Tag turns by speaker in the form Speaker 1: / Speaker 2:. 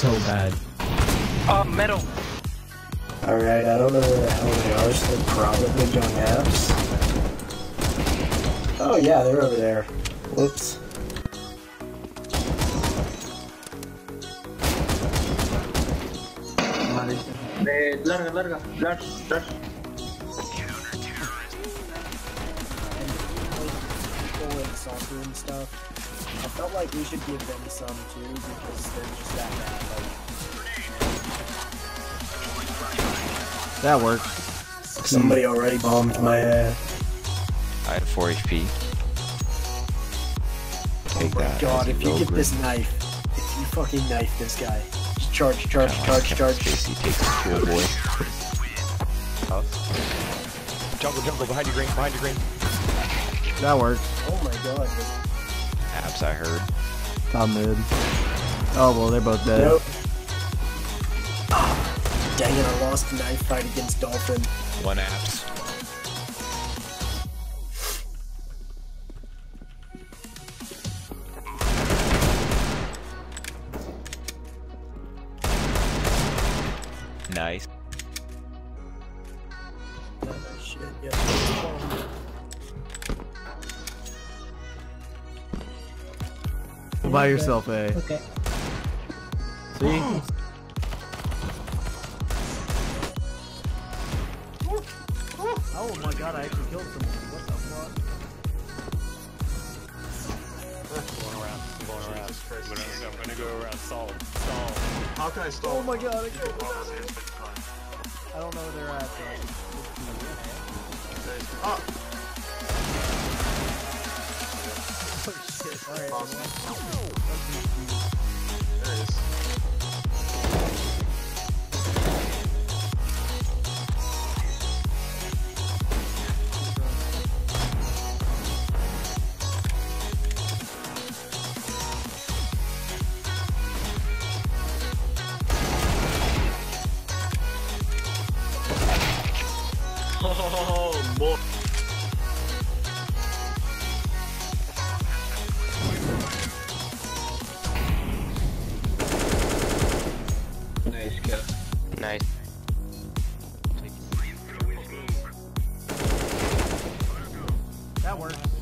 Speaker 1: so bad.
Speaker 2: Oh, metal.
Speaker 3: Alright, I don't know where the hell they are, so they're probably going apps. Oh yeah, they're over there. Whoops.
Speaker 2: Eh, larga, larga. Large, large.
Speaker 3: People and stuff. I felt like we should give them some too because That
Speaker 1: worked.
Speaker 3: somebody already bombed my ass.
Speaker 4: I had 4 HP. Oh Take
Speaker 3: oh my
Speaker 4: that.
Speaker 3: god, if you get
Speaker 4: Logrin.
Speaker 3: this knife, if you fucking knife this guy. Just charge, charge, charge, charge.
Speaker 4: Stacy takes the cool boy.
Speaker 5: Jungle, jungle, behind you, green, behind you, green.
Speaker 1: That worked.
Speaker 3: Oh my god.
Speaker 4: Apps, I heard.
Speaker 1: Top mid. Oh well, they're both dead.
Speaker 3: Nope. Dang it, I lost the knife fight against Dolphin.
Speaker 4: One apps. Nice.
Speaker 3: Oh, shit, yeah.
Speaker 1: By yourself, eh?
Speaker 6: Okay.
Speaker 1: See? Oh my god, I actually killed someone. What the fuck?
Speaker 5: Going around, going around. I'm gonna, I'm gonna go around, stall, stall.
Speaker 7: How can I stall?
Speaker 1: Oh my god, I killed someone. I don't know where they're at, though.
Speaker 7: Ah,
Speaker 1: Oh shit, alright.
Speaker 7: there
Speaker 2: Oh, boy. Nice.
Speaker 4: Nice. That works.